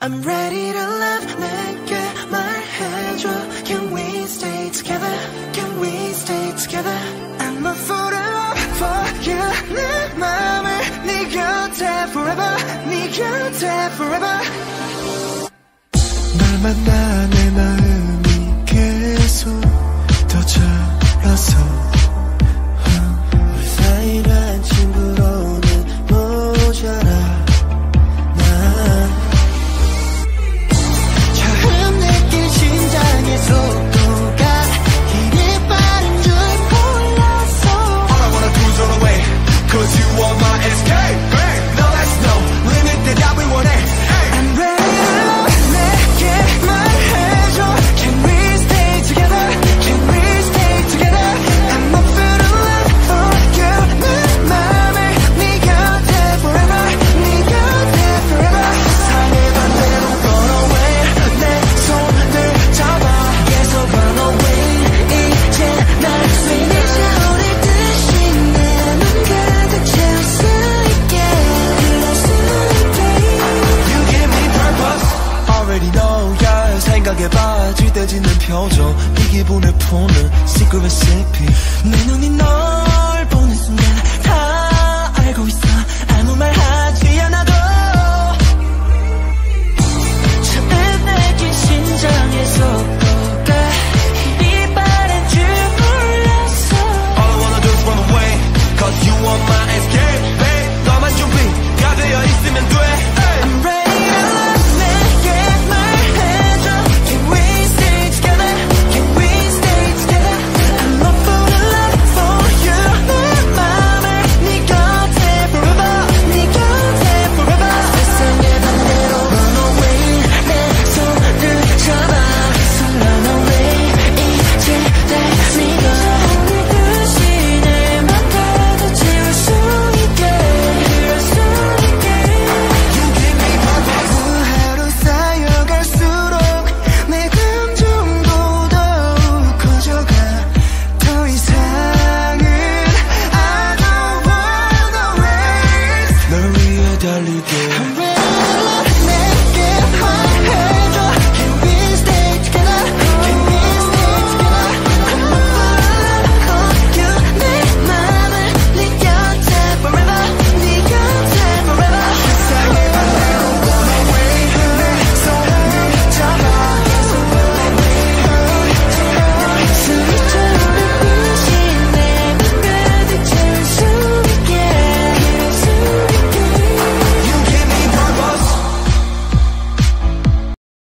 I'm ready to love 내게 말해줘 Can we stay together? Can we stay together? I'm a fool for you 내 마음을 네 곁에 forever 네 곁에 forever 날 만나는 진하게 봐 쥐대지는 표정. 이 기분을 푸는 secret 내 눈이 널